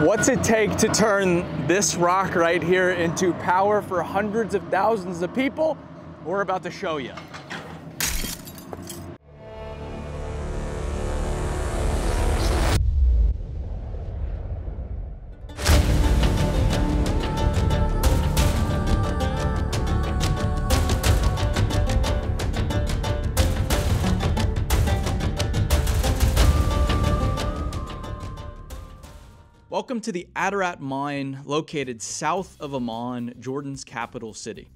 What's it take to turn this rock right here into power for hundreds of thousands of people? We're about to show you. Welcome to the Attarat Mine, located south of Amman, Jordan's capital city.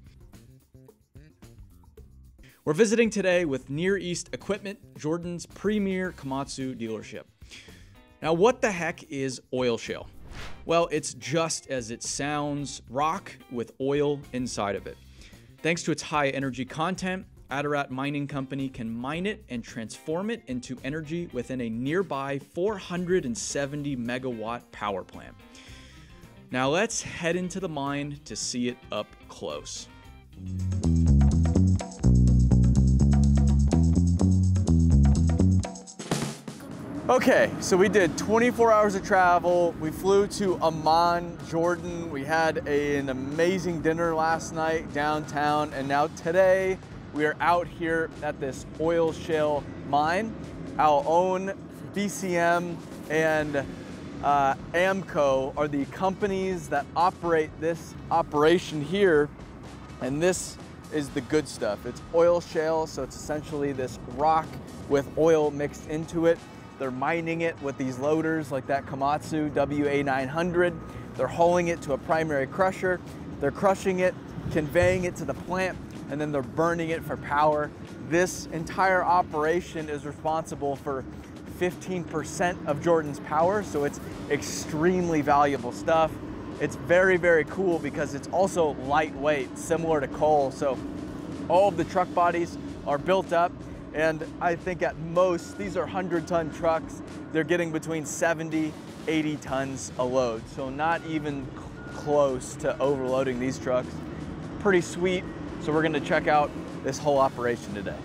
We're visiting today with Near East Equipment, Jordan's premier Komatsu dealership. Now, what the heck is oil shale? Well, it's just as it sounds rock with oil inside of it. Thanks to its high energy content, Attarat Mining Company can mine it and transform it into energy within a nearby 470 megawatt power plant. Now let's head into the mine to see it up close. Okay, so we did 24 hours of travel. We flew to Amman, Jordan. We had a, an amazing dinner last night downtown, and now today we are out here at this oil shale mine. Our own BCM and uh, AMCO are the companies that operate this operation here. And this is the good stuff. It's oil shale, so it's essentially this rock with oil mixed into it. They're mining it with these loaders like that Komatsu WA900. They're hauling it to a primary crusher. They're crushing it, conveying it to the plant, and then they're burning it for power. This entire operation is responsible for 15% of Jordan's power, so it's extremely valuable stuff. It's very, very cool because it's also lightweight, similar to coal. So all of the truck bodies are built up and I think at most, these are 100 ton trucks. They're getting between 70, 80 tons a load. So not even close to overloading these trucks. Pretty sweet. So we're gonna check out this whole operation today.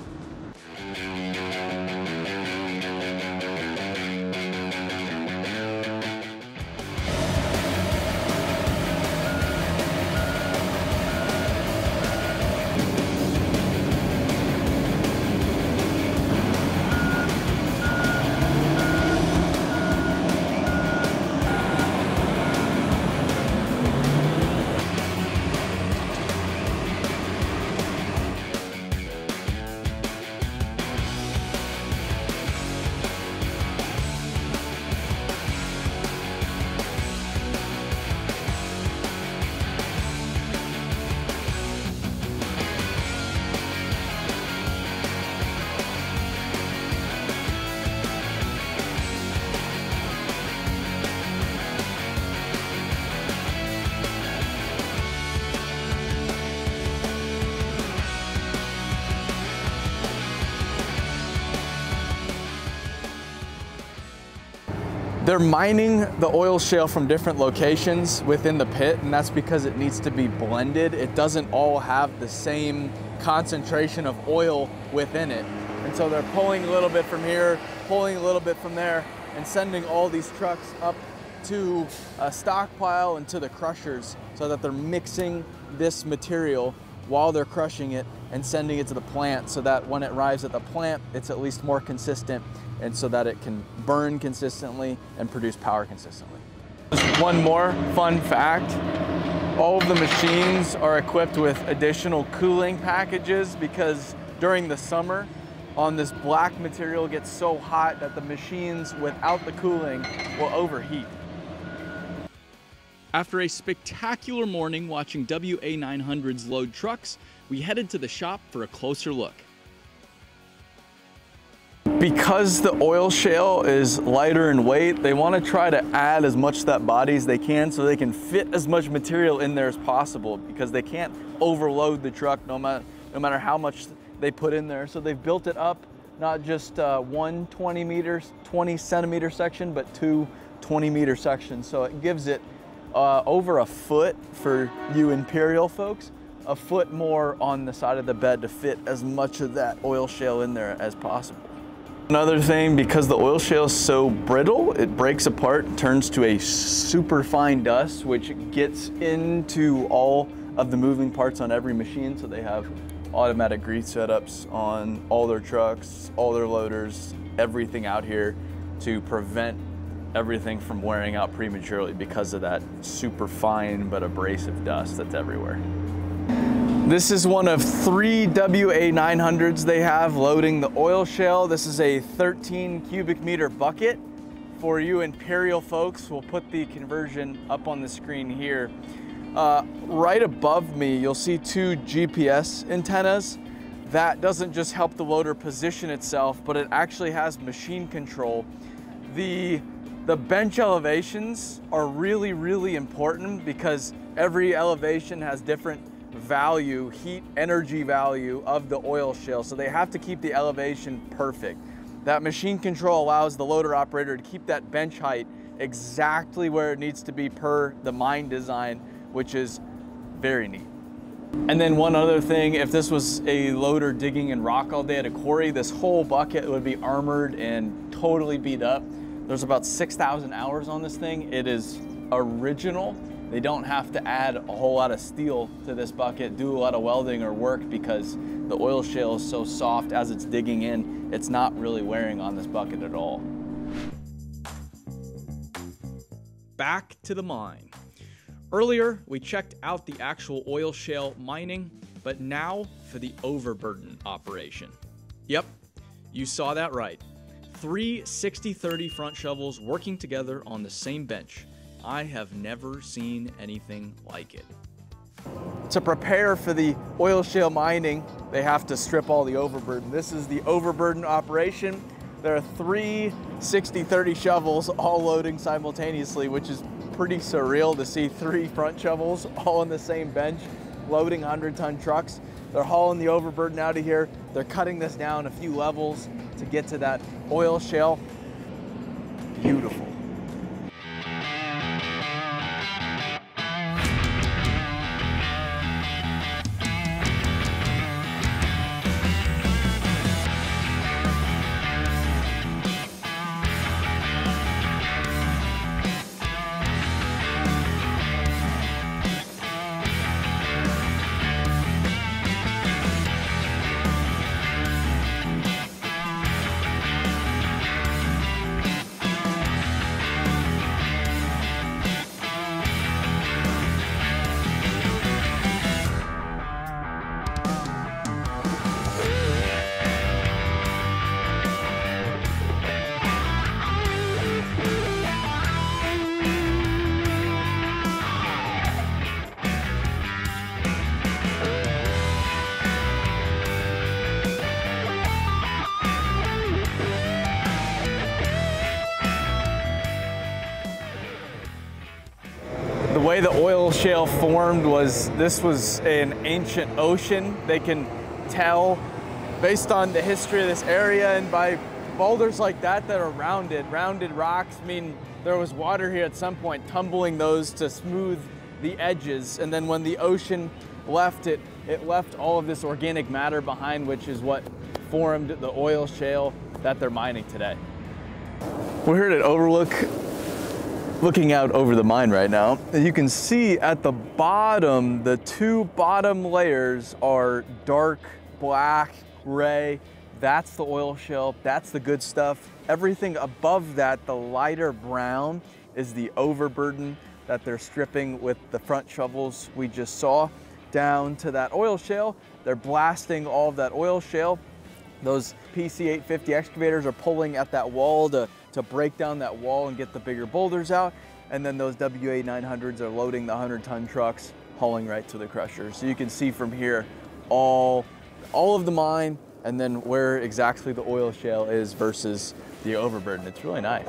They're mining the oil shale from different locations within the pit, and that's because it needs to be blended. It doesn't all have the same concentration of oil within it. And so they're pulling a little bit from here, pulling a little bit from there, and sending all these trucks up to a stockpile and to the crushers so that they're mixing this material while they're crushing it and sending it to the plant so that when it arrives at the plant, it's at least more consistent and so that it can burn consistently and produce power consistently. Just one more fun fact. All of the machines are equipped with additional cooling packages because during the summer, on this black material gets so hot that the machines without the cooling will overheat. After a spectacular morning watching WA900s load trucks, we headed to the shop for a closer look. Because the oil shale is lighter in weight, they want to try to add as much to that body as they can so they can fit as much material in there as possible because they can't overload the truck no matter, no matter how much they put in there. So they've built it up, not just uh, one 20 meters, 20 centimeter section, but two 20 meter sections. So it gives it uh, over a foot for you Imperial folks, a foot more on the side of the bed to fit as much of that oil shale in there as possible. Another thing, because the oil shale is so brittle, it breaks apart, turns to a super fine dust, which gets into all of the moving parts on every machine. So they have automatic grease setups on all their trucks, all their loaders, everything out here to prevent everything from wearing out prematurely because of that super fine but abrasive dust that's everywhere. This is one of three WA900s they have loading the oil shale. This is a 13 cubic meter bucket. For you Imperial folks, we'll put the conversion up on the screen here. Uh, right above me, you'll see two GPS antennas. That doesn't just help the loader position itself, but it actually has machine control. The, the bench elevations are really, really important because every elevation has different value, heat energy value of the oil shale. So they have to keep the elevation perfect. That machine control allows the loader operator to keep that bench height exactly where it needs to be per the mine design, which is very neat. And then one other thing, if this was a loader digging in rock all day at a quarry, this whole bucket would be armored and totally beat up. There's about 6,000 hours on this thing. It is original they don't have to add a whole lot of steel to this bucket, do a lot of welding or work because the oil shale is so soft as it's digging in, it's not really wearing on this bucket at all. Back to the mine. Earlier, we checked out the actual oil shale mining, but now for the overburden operation. Yep, you saw that right. Three 60-30 front shovels working together on the same bench. I have never seen anything like it. To prepare for the oil shale mining, they have to strip all the overburden. This is the overburden operation. There are three 60-30 shovels all loading simultaneously, which is pretty surreal to see three front shovels all on the same bench loading 100-ton trucks. They're hauling the overburden out of here. They're cutting this down a few levels to get to that oil shale. Beautiful. The way the oil shale formed was this was an ancient ocean. They can tell based on the history of this area and by boulders like that that are rounded. Rounded rocks mean there was water here at some point tumbling those to smooth the edges. And then when the ocean left it, it left all of this organic matter behind, which is what formed the oil shale that they're mining today. We're here at Overlook looking out over the mine right now. And you can see at the bottom, the two bottom layers are dark black, gray. That's the oil shale, that's the good stuff. Everything above that, the lighter brown, is the overburden that they're stripping with the front shovels we just saw down to that oil shale. They're blasting all of that oil shale. Those PC850 excavators are pulling at that wall to to break down that wall and get the bigger boulders out. And then those WA900s are loading the 100 ton trucks, hauling right to the crusher. So you can see from here all, all of the mine and then where exactly the oil shale is versus the overburden. It's really nice.